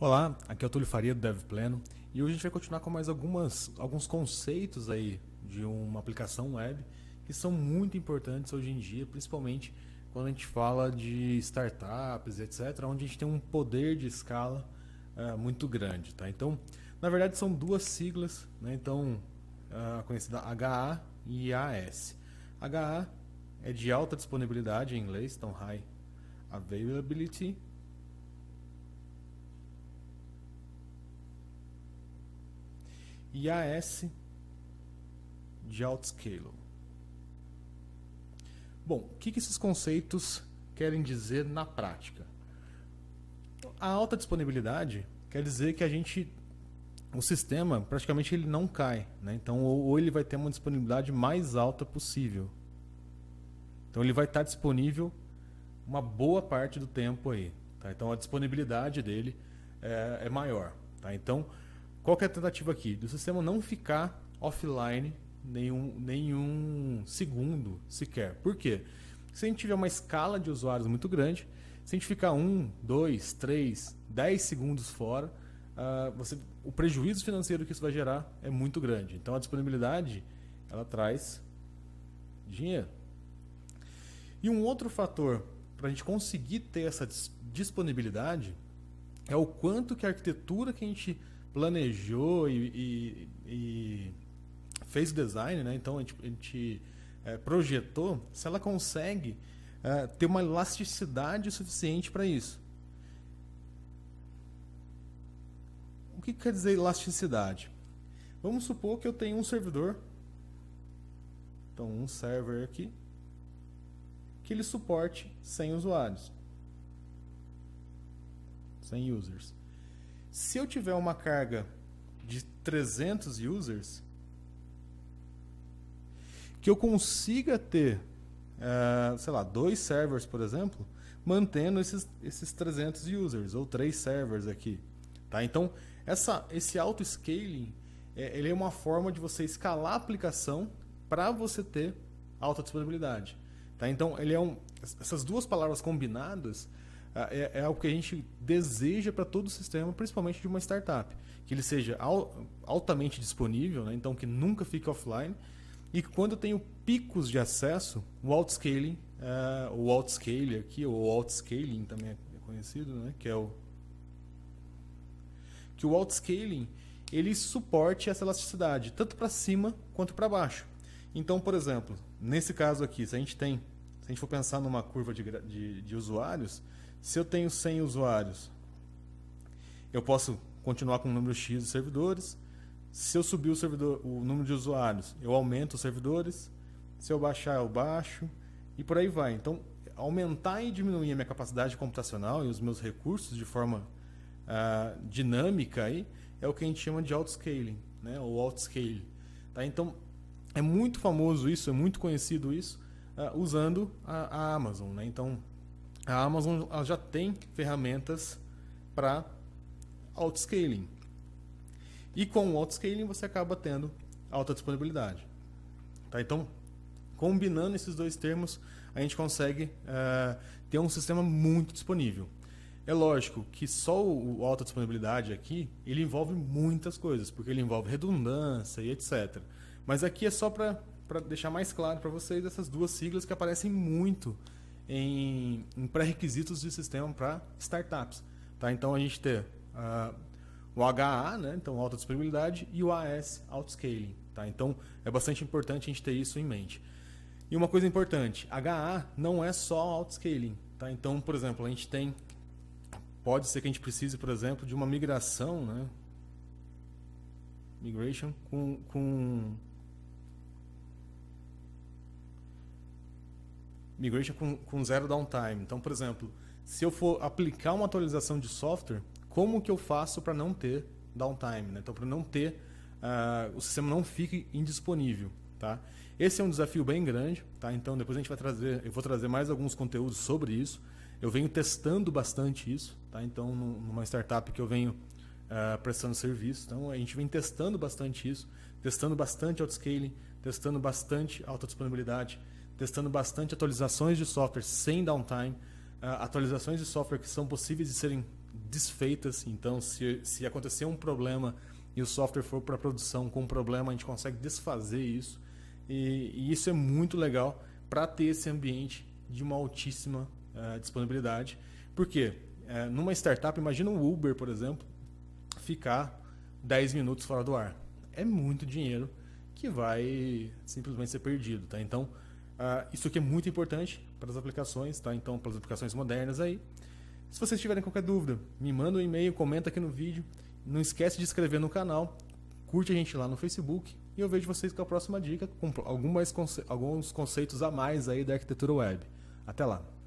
Olá, aqui é o Túlio Faria do Dev Pleno e hoje a gente vai continuar com mais algumas, alguns conceitos aí de uma aplicação web que são muito importantes hoje em dia, principalmente quando a gente fala de startups, etc., onde a gente tem um poder de escala uh, muito grande. Tá? Então, na verdade, são duas siglas, né? então, a conhecida HA e AS. HA é de alta disponibilidade em inglês, então High Availability, e AS de Outscale. Bom, o que, que esses conceitos querem dizer na prática? A alta disponibilidade quer dizer que a gente o sistema praticamente ele não cai, né? então ou, ele vai ter uma disponibilidade mais alta possível. Então ele vai estar disponível uma boa parte do tempo aí, tá? Então a disponibilidade dele é, é maior, tá? Então qual é a tentativa aqui? Do sistema não ficar offline nenhum, nenhum segundo sequer. Por quê? Se a gente tiver uma escala de usuários muito grande, se a gente ficar um, dois, três, dez segundos fora, uh, você, o prejuízo financeiro que isso vai gerar é muito grande. Então a disponibilidade ela traz dinheiro. E um outro fator para a gente conseguir ter essa disponibilidade é o quanto que a arquitetura que a gente planejou e, e, e fez o design, né? então a gente, a gente é, projetou, se ela consegue é, ter uma elasticidade suficiente para isso. O que quer dizer elasticidade? Vamos supor que eu tenho um servidor, então um server aqui, que ele suporte 100 usuários, 100 users. Se eu tiver uma carga de 300 users, que eu consiga ter, uh, sei lá, dois servers, por exemplo, mantendo esses, esses 300 users, ou três servers aqui. Tá? Então, essa, esse auto-scaling é, ele é uma forma de você escalar a aplicação para você ter alta disponibilidade. Tá? Então, ele é um, essas duas palavras combinadas é, é algo que a gente deseja para todo o sistema, principalmente de uma startup. Que ele seja altamente disponível, né? então que nunca fique offline, e que quando eu tenho picos de acesso, o outscaling, uh, o outscale aqui, ou outscaling também é conhecido, né? que é o que o outscaling ele suporte essa elasticidade, tanto para cima quanto para baixo. Então, por exemplo, nesse caso aqui, se a gente tem, se a gente for pensar numa curva de, de, de usuários, se eu tenho 100 usuários, eu posso continuar com o número X de servidores. Se eu subir o, servidor, o número de usuários, eu aumento os servidores. Se eu baixar, eu baixo. E por aí vai. Então, aumentar e diminuir a minha capacidade computacional e os meus recursos de forma uh, dinâmica aí, é o que a gente chama de auto-scaling, né? ou auto-scale. Tá? Então, é muito famoso isso, é muito conhecido isso, uh, usando a, a Amazon. Né? Então, a Amazon já tem ferramentas para auto-scaling. E com o auto-scaling você acaba tendo alta disponibilidade. Tá? Então, combinando esses dois termos, a gente consegue uh, ter um sistema muito disponível. É lógico que só o alta disponibilidade aqui, ele envolve muitas coisas, porque ele envolve redundância e etc. Mas aqui é só para deixar mais claro para vocês essas duas siglas que aparecem muito em, em pré-requisitos de sistema para startups. Tá? Então a gente tem uh, o HA, né? então alta disponibilidade, e o AS, outscaling. Tá? Então é bastante importante a gente ter isso em mente. E uma coisa importante, HA não é só outscaling. Tá? Então, por exemplo, a gente tem. Pode ser que a gente precise, por exemplo, de uma migração, né? Migration com, com migration com, com zero downtime. Então, por exemplo, se eu for aplicar uma atualização de software, como que eu faço para não ter downtime? Né? Então, para não ter uh, o sistema não fique indisponível. Tá? Esse é um desafio bem grande. Tá? Então, depois a gente vai trazer, eu vou trazer mais alguns conteúdos sobre isso. Eu venho testando bastante isso. Tá? Então, numa startup que eu venho uh, prestando serviço, então a gente vem testando bastante isso, testando bastante autoscaling, testando bastante alta disponibilidade testando bastante atualizações de software sem downtime, uh, atualizações de software que são possíveis de serem desfeitas. Então, se, se acontecer um problema e o software for para produção com um problema, a gente consegue desfazer isso. E, e isso é muito legal para ter esse ambiente de uma altíssima uh, disponibilidade. Por quê? Uh, numa startup, imagina um Uber, por exemplo, ficar 10 minutos fora do ar. É muito dinheiro que vai simplesmente ser perdido. Tá? Então, uh, isso aqui é muito importante para as aplicações, tá? então para as aplicações modernas aí. Se vocês tiverem qualquer dúvida, me manda um e-mail, comenta aqui no vídeo. Não esquece de inscrever no canal, curte a gente lá no Facebook e eu vejo vocês com a próxima dica com algumas, alguns conceitos a mais aí da arquitetura web. Até lá!